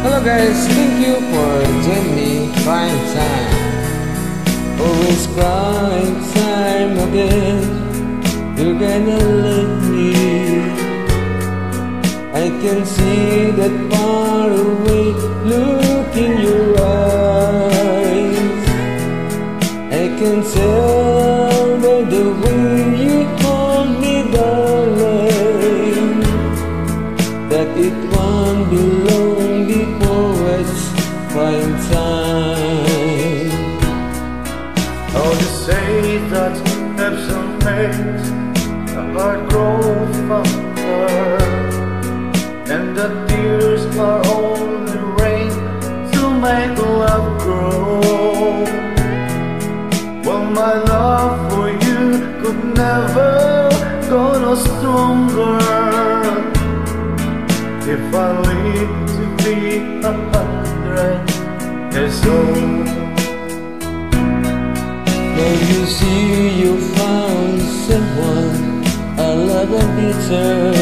Hello guys, thank you for joining me crying time. Always crying time again. You're gonna let me. I can see that far away look in your eyes. I can tell prime time. Oh, they say that absent makes the heart grow fonder, and the tears are only rain to make love grow. Well, my love for you could never go no stronger if I live to be a years old. Now you see you found someone a and bitter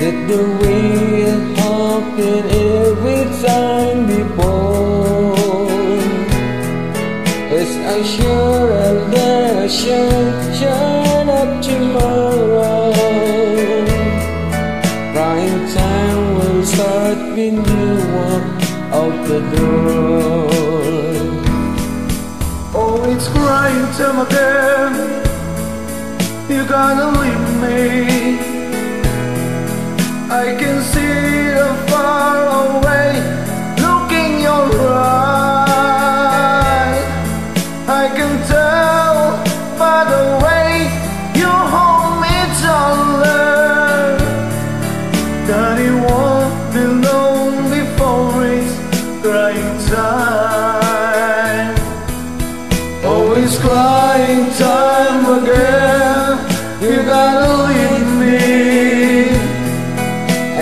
That the way it happened every time before As I sure I'll let shine, shine up tomorrow Prime time will start when you walk out the door Oh, it's crying time again. You gotta leave me. I can see the far away look in your eyes. I can tell crying time. Always crying time again. You gotta leave me.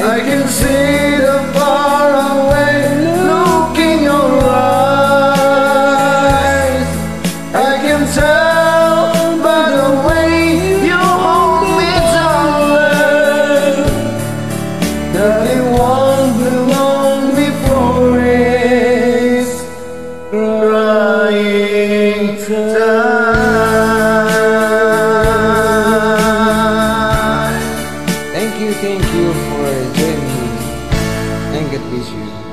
I can see the far away look in your eyes. I can tell by the way you hold me, darling, that it won't thank you, thank you for joining me and God bless you.